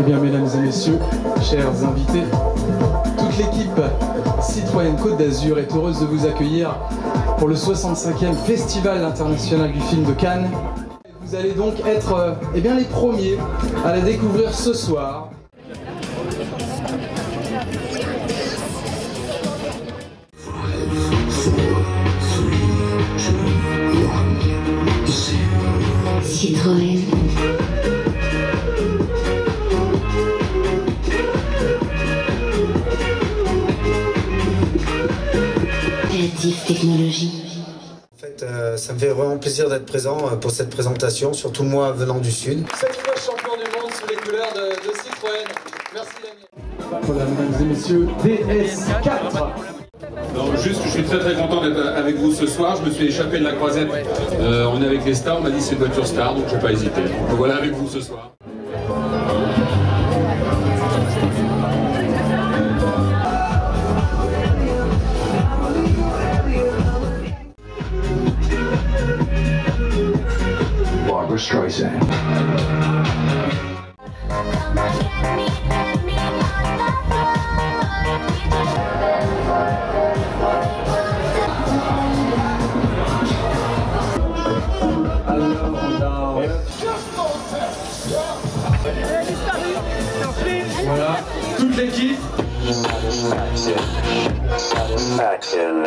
Eh bien, mesdames et messieurs, chers invités, toute l'équipe Citoyenne Côte d'Azur est heureuse de vous accueillir pour le 65e Festival international du film de Cannes. Vous allez donc être euh, eh bien, les premiers à la découvrir ce soir. Citroën. Technologie. En fait, euh, ça me fait vraiment plaisir d'être présent euh, pour cette présentation, surtout moi venant du Sud. Cette fois champion du monde sous les couleurs de, de Citroën. Merci Damien. Voilà, mesdames et messieurs, DS4. Non, juste, je suis très très content d'être avec vous ce soir. Je me suis échappé de la croisette. Euh, on est avec les stars, on m'a dit c'est une voiture star, donc je vais pas hésiter. Donc voilà avec vous ce soir. Barbara Streisand. Voilà, toute l'équipe. Satisfaction. Satisfaction.